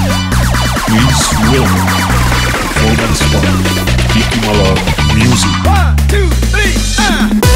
We welcome performance one, Vicky Music. One, two, three! Uh.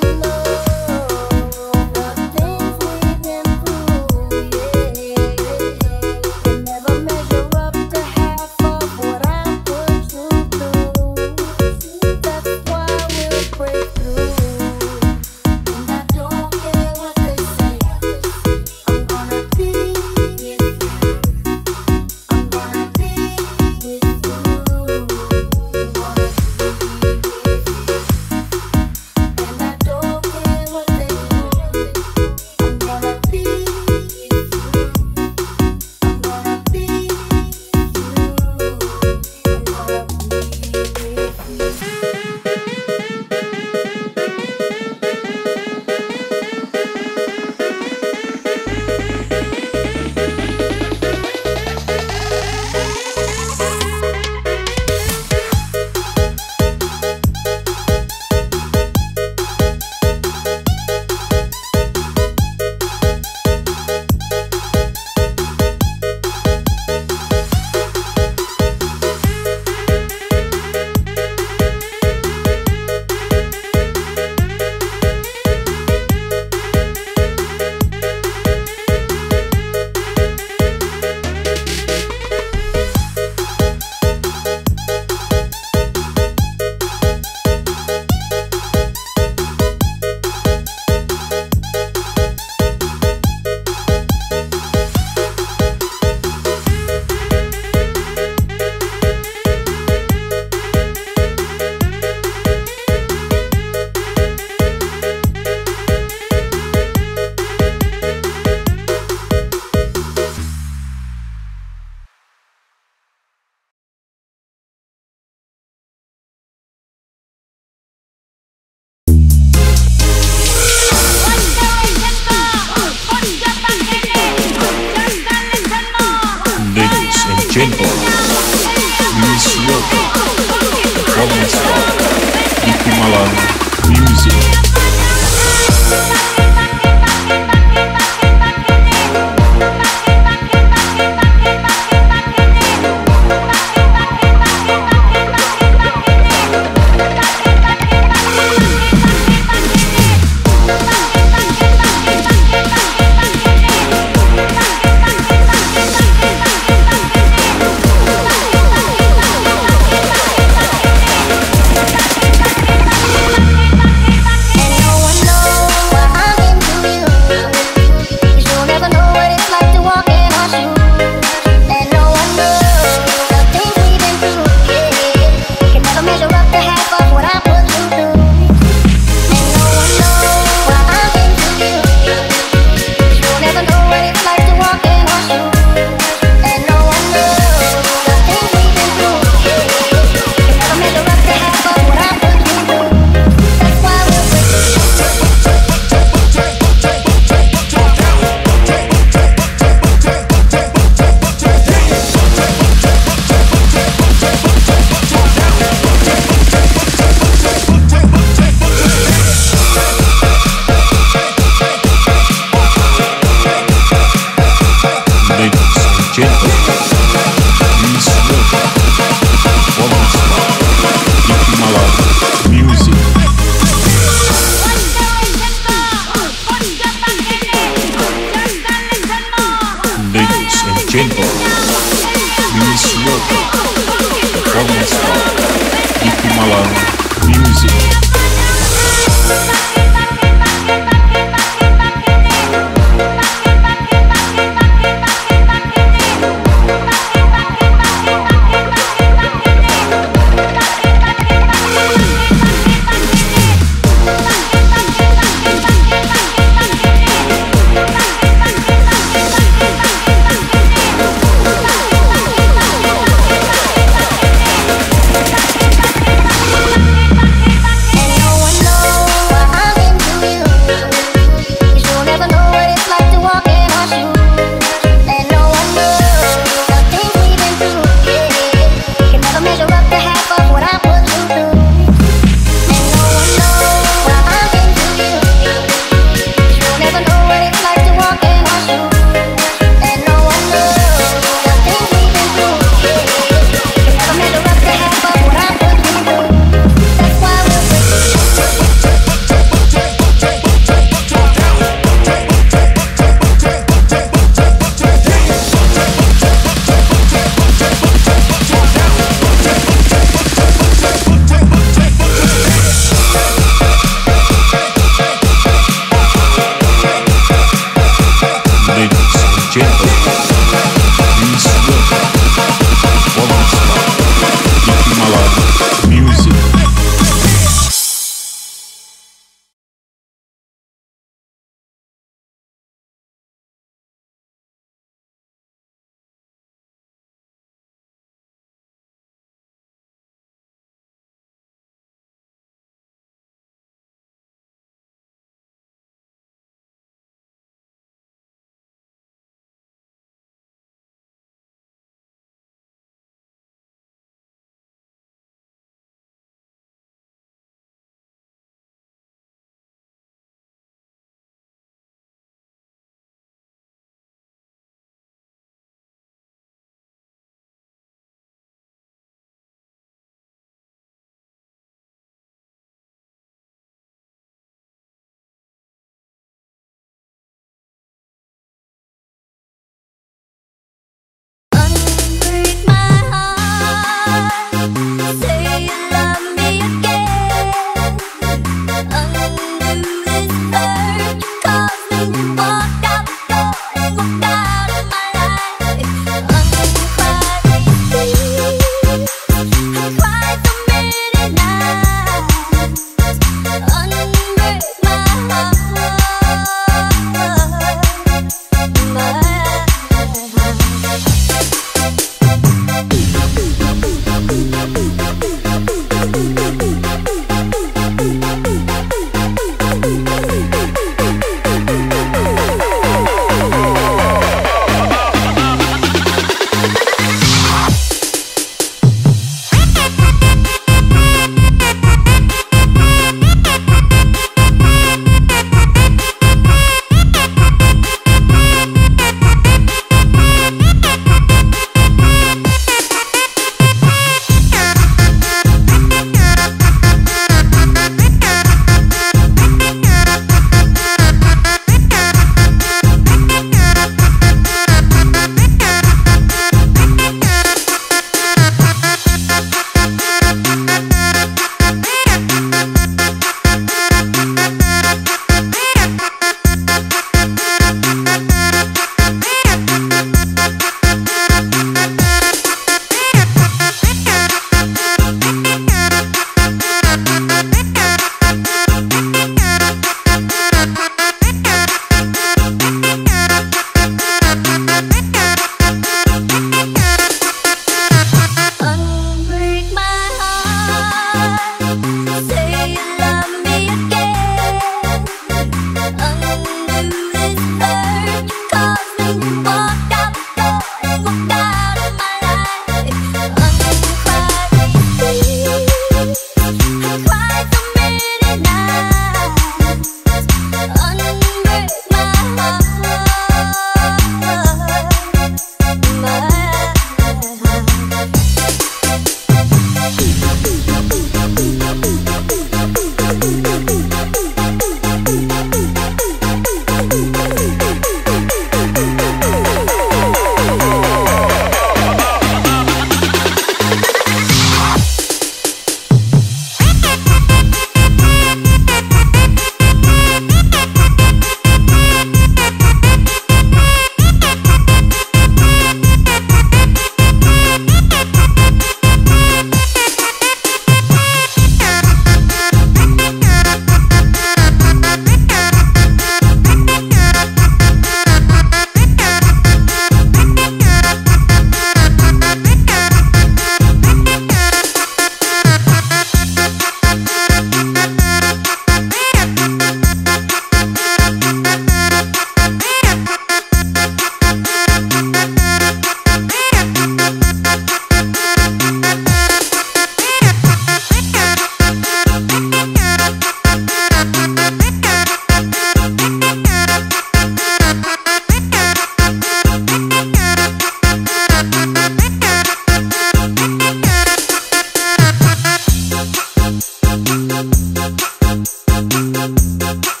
Uh-huh.